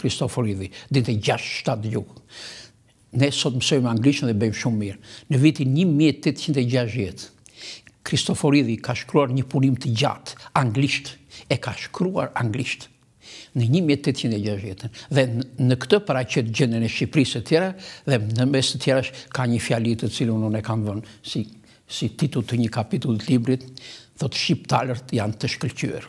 Kristoforidhi dinte gjashtë, shtatë gjuhë. Ne sot mësojmë anglishten dhe bëjmë shumë mirë. Në vitin një mijë e tetëqind e gjashtëdhjetë, Kristoforidhi ka shkruar një punim të gjatë anglisht, e ka shkruar anglisht në një mijë e tetëqind e gjashtëdhjetë dhe në këtë paraqet gjendjen e Shqipërisë së tjera dhe në mes të tjerash ka një fjali të cilën unë e kam vënë si si titull të një kapitulli të librit, thotë shqiptarët janë të shkëlqyer.